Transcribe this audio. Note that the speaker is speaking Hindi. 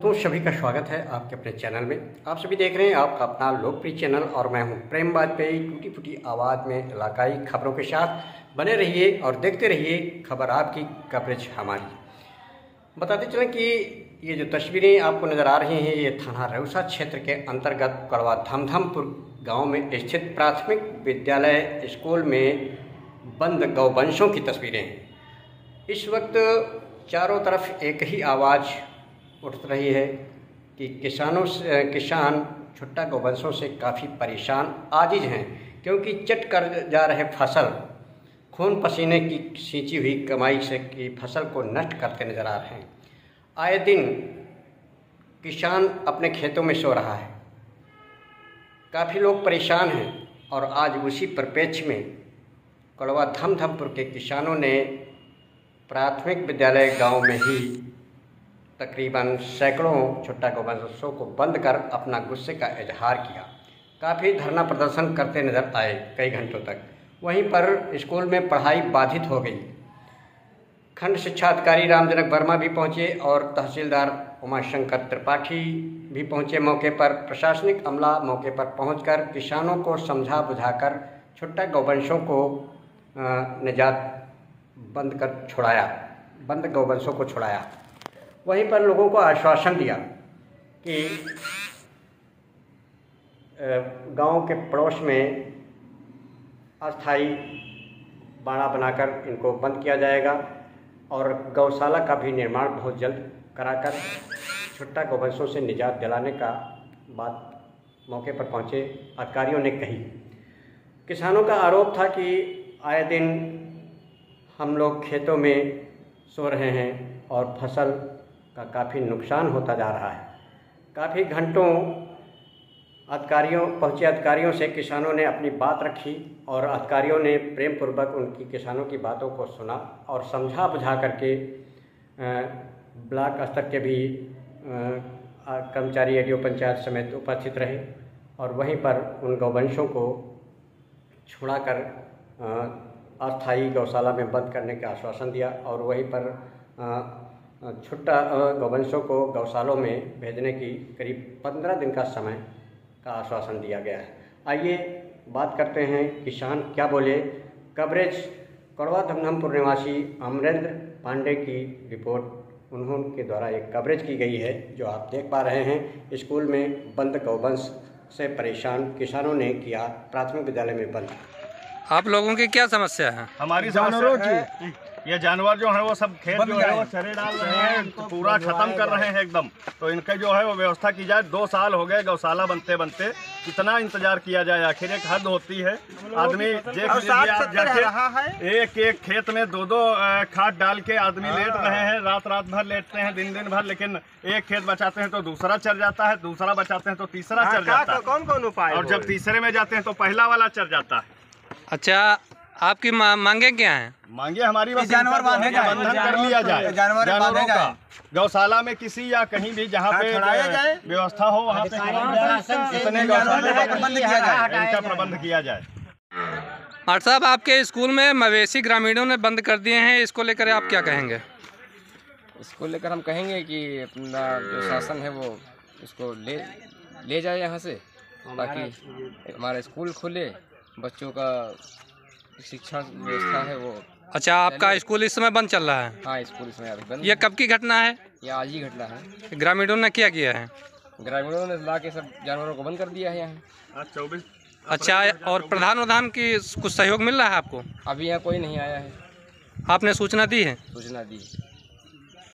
दोस्तों सभी का स्वागत है आपके अपने चैनल में। आप सभी देख रहे हैं आपका अपना लोकप्रिय चैनल और मैं हूँ प्रेम वाजपेयी टूटी फूटी आवाज़ में इलाकाई खबरों के साथ। बने रहिए और देखते रहिए खबर आपकी कवरेज हमारी। बताते चलें कि ये जो तस्वीरें आपको नज़र आ रही हैं, ये थाना रउसा क्षेत्र के अंतर्गत कड़वा धमधमपुर गाँव में स्थित प्राथमिक विद्यालय स्कूल में बंद गौवंशों की तस्वीरें। हैं इस वक्त चारों तरफ़ एक ही आवाज़ उठ रही है कि किसानों से किसान छुट्टा गौवंशों से काफ़ी परेशान आजिज हैं, क्योंकि चट कर जा रहे फ़सल, खून पसीने की सींची हुई कमाई से की फ़सल को नष्ट करते नज़र आ रहे हैं। आए दिन किसान अपने खेतों में सो रहा है। काफ़ी लोग परेशान हैं और आज उसी परिप्रेक्ष्य में कड़वा धमधमपुर के किसानों ने प्राथमिक विद्यालय गाँव में ही तकरीबन सैकड़ों छुट्टा गौवंशों को बंद कर अपना गुस्से का इजहार किया। काफ़ी धरना प्रदर्शन करते नज़र आए कई घंटों तक। वहीं पर स्कूल में पढ़ाई बाधित हो गई। खंड शिक्षा अधिकारी रामजनक वर्मा भी पहुँचे और तहसीलदार उमाशंकर त्रिपाठी भी पहुँचे मौके पर। प्रशासनिक अमला मौके पर पहुंचकर किसानों को समझा बुझाकर छुट्टा गौवंशों को निजात बंद कर छुड़ाया। बंद गौवंशों को छुड़ाया। वहीं पर लोगों को आश्वासन दिया कि गाँव के पड़ोस में अस्थाई बाड़ा बनाकर इनको बंद किया जाएगा और गौशाला का भी निर्माण बहुत जल्द कराकर छुट्टा गौवंशों से निजात दिलाने का बात मौके पर पहुँचे अधिकारियों ने कही। किसानों का आरोप था कि आए दिन हम लोग खेतों में सो रहे हैं और फ़सल का काफ़ी नुकसान होता जा रहा है। काफ़ी घंटों अधिकारियों, पहुँचे अधिकारियों से किसानों ने अपनी बात रखी और अधिकारियों ने प्रेम पूर्वक उनकी किसानों की बातों को सुना और समझा बुझा करके ब्लॉक स्तर के भी कर्मचारी एडियो पंचायत समेत उपस्थित रहे और वहीं पर उन गौवंशों को छुड़ाकर अस्थायी गौशाला में बंद करने का आश्वासन दिया और वहीं पर छुट्टा गौवंशों को गौशालों में भेजने की करीब पंद्रह दिन का समय का आश्वासन दिया गया है। आइए बात करते हैं किसान क्या बोले। कवरेज कड़वा धमधमपुर निवासी अमरेंद्र पांडे की रिपोर्ट उन्होंने द्वारा एक कवरेज की गई है जो आप देख पा रहे हैं। स्कूल में बंद गौवंश से परेशान किसानों ने किया प्राथमिक विद्यालय में बंद। आप लोगों की क्या समस्या है? हमारी समस्या है ये जानवर जो है वो सब खेत जो है वो चरे डाल रहे हैं तो पूरा खत्म कर रहे हैं एकदम। तो इनके जो है वो व्यवस्था की जाए। दो साल हो गए गौशाला बनते बनते। कितना इंतज़ार किया जाए? आखिर एक हद होती है। आदमी देख लीजिए एक एक खेत में दो दो खाद डाल के आदमी लेट रहे हैं रात रात भर लेटते हैं दिन दिन भर लेकिन एक खेत बचाते हैं तो दूसरा चर जाता है दूसरा बचाते हैं तो तीसरा चर जाता है। कौन कौन उपाय और जब तीसरे में जाते हैं तो पहला वाला चर जाता है। अच्छा आपकी मांगे क्या हैं? मांगे हमारी बस जानवर बांधे जाए। बंधन कर लिया जाए। जानवर का गौशाला में किसी या कहीं भी जहाँ पे व्यवस्था हो वहाँ पे इतने गौशाले का प्रबंध किया जाए। इनका प्रबंध किया जाए। और साहब आपके स्कूल में मवेशी ग्रामीणों ने बंद कर दिए हैं इसको लेकर आप क्या कहेंगे? इसको लेकर हम कहेंगे कि अपना जो शासन है वो इसको ले ले जाए यहाँ से ताकि हमारा स्कूल खुले बच्चों का शिक्षा व्यवस्था है वो। अच्छा आपका स्कूल इस समय बंद चल रहा है? हाँ स्कूल इस समय बंद ये कब की घटना है? ये आज ही घटना है। ग्रामीणों ने क्या किया है? ग्रामीणों ने ला के सब जानवरों को बंद कर दिया है यहाँ। चौबीस अच्छा और प्रधान प्रधान की कुछ सहयोग मिल रहा है आपको? अभी यहाँ कोई नहीं आया है। आपने सूचना दी है? सूचना दी